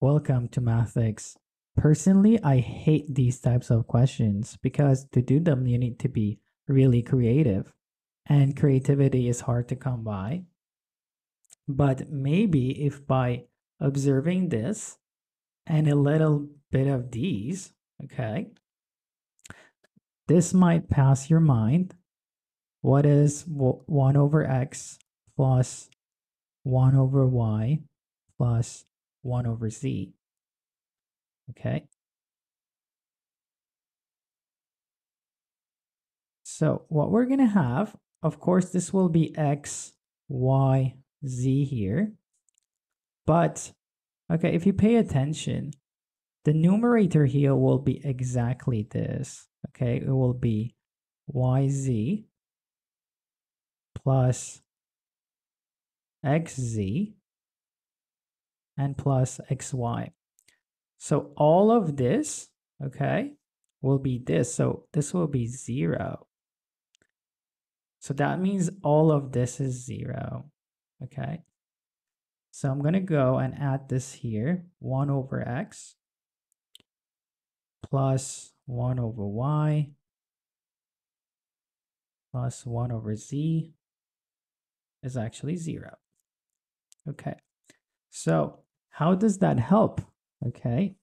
Welcome to Math-X. Personally, I hate these types of questions because to do them, you need to be really creative, and creativity is hard to come by. But maybe if by observing this and a little bit of these, okay, this might pass your mind. What is 1 over x plus 1 over y plus 1 over z? Okay. So what we're going to have, of course, this will be x, y, z here. But, okay, if you pay attention, the numerator here will be exactly this. Okay, it will be yz plus xz and plus xy. So all of this, okay, will be this. So this will be zero. So that means all of this is zero, okay? So I'm to go and add this here, 1 over x plus 1 over y plus 1 over z is actually 0. Okay, so how does that help? Okay,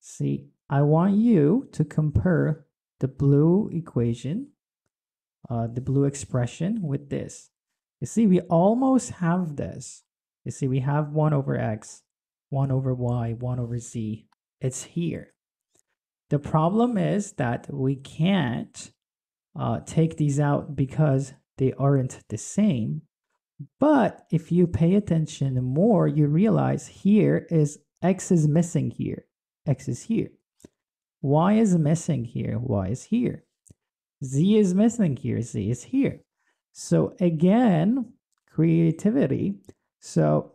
see, I want you to compare the blue equation, uh, the blue expression with this. You see, we almost have this. You see, we have 1 over x, 1 over y, 1 over z. It's here. The problem is that we can't uh, take these out because they aren't the same. But if you pay attention more, you realize here is x is missing here. x is here. y is missing here. y is here. z is missing here. z is here. So again, creativity. So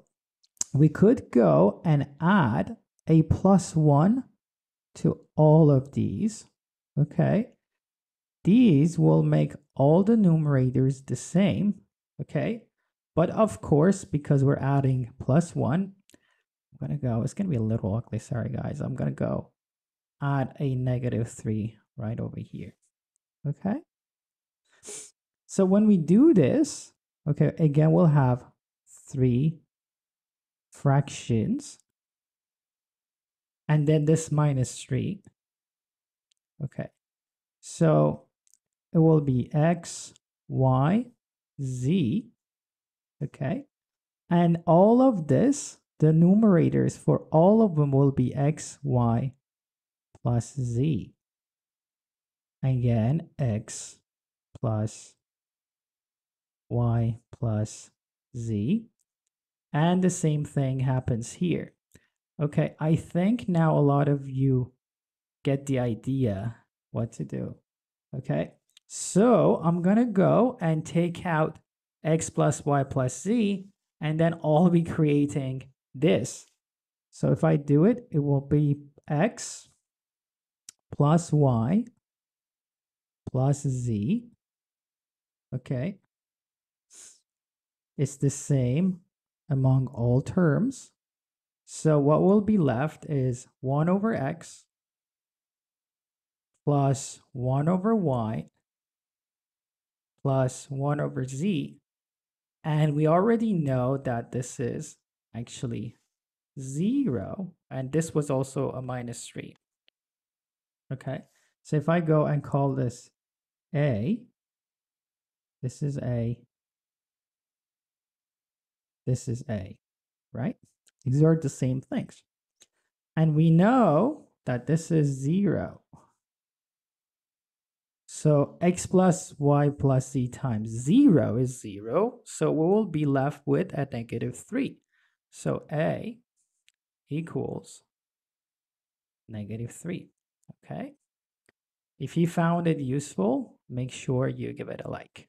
we could go and add a plus 1 to all of these, okay? These will make all the numerators the same, okay? But of course, because we're adding plus one, I'm gonna go, it's gonna be a little ugly, sorry guys. I'm gonna go add a negative three right over here, okay? So when we do this, okay, again, we'll have three fractions and then this minus 3. Okay, so it will be x, y, z, okay? And all of this, the numerators for all of them will be x, y, plus z. Again, x plus y plus z. And the same thing happens here. Okay, I think now a lot of you get the idea what to do. Okay, so I'm going to go and take out x plus y plus z, and then I'll be creating this. So if I do it, it will be x plus y plus z. Okay. It's the same among all terms. So what will be left is 1 over x plus 1 over y plus 1 over z. And we already know that this is actually 0. And this was also a minus 3. Okay, so if I go and call this a, this is a, this is a, right? These are the same things. And we know that this is 0. So x plus y plus z times 0 is 0. So we will be left with a negative 3. So a equals negative 3. Okay. If you found it useful, make sure you give it a like.